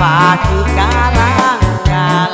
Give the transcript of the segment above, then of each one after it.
ป่าคือกาล้างกาล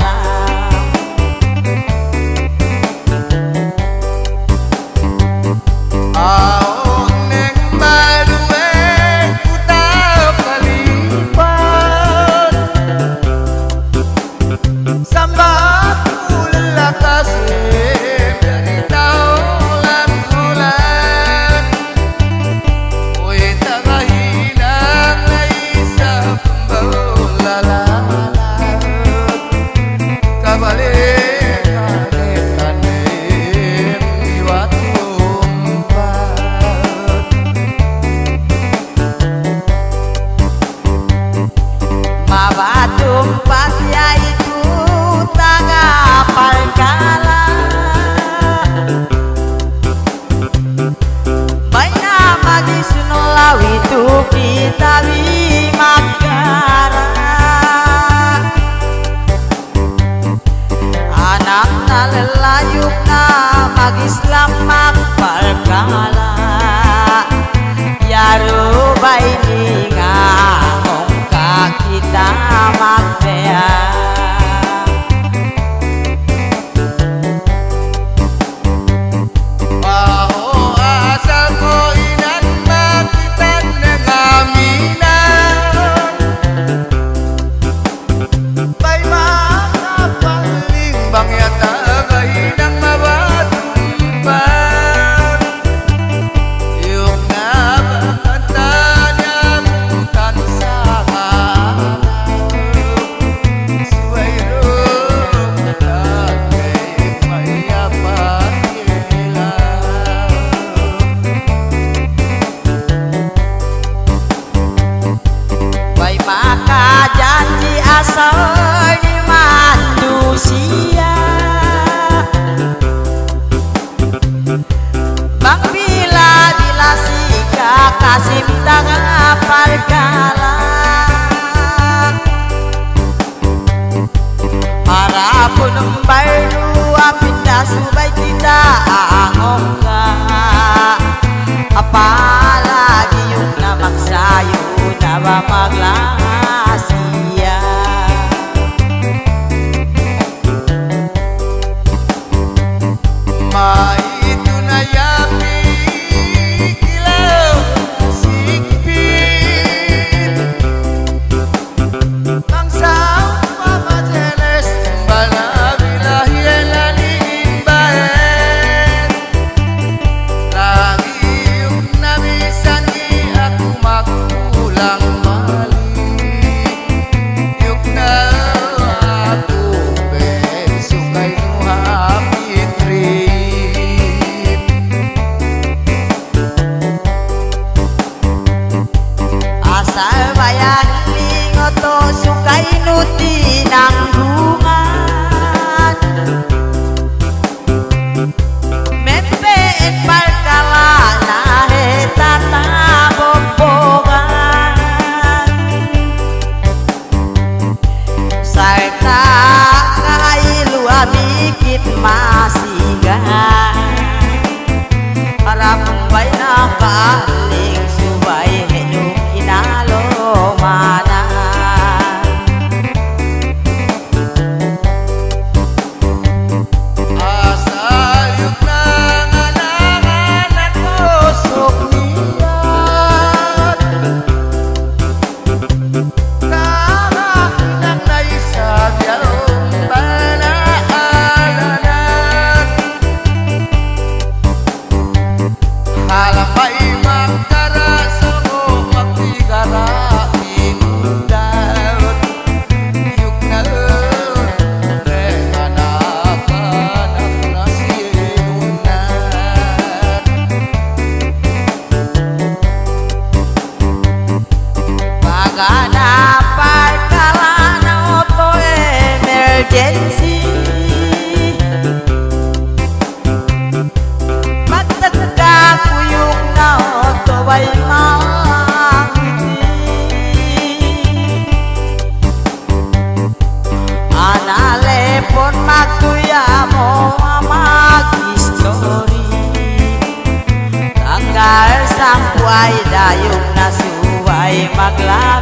sang